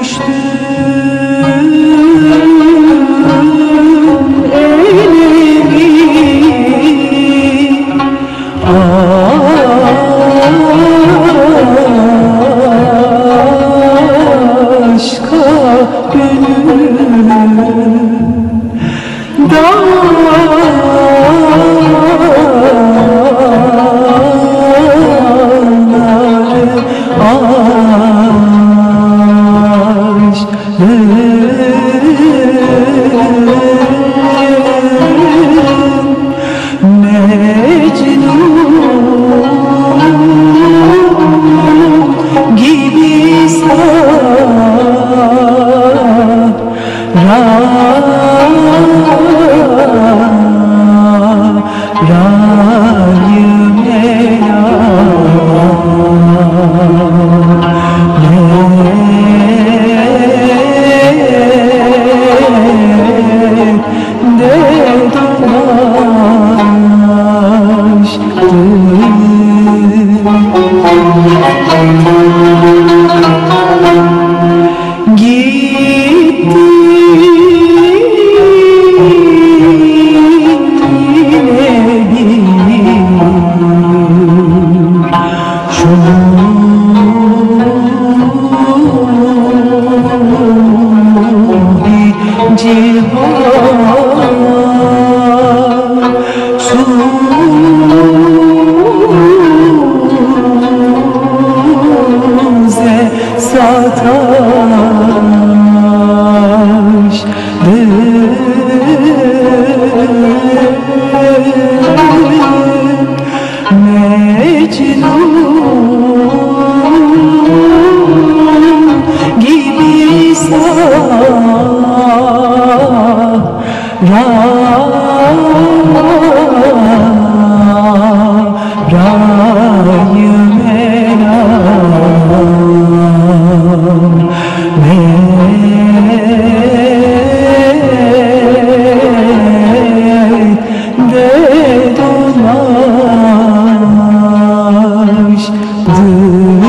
Düştüm Mm-hmm. Bir You.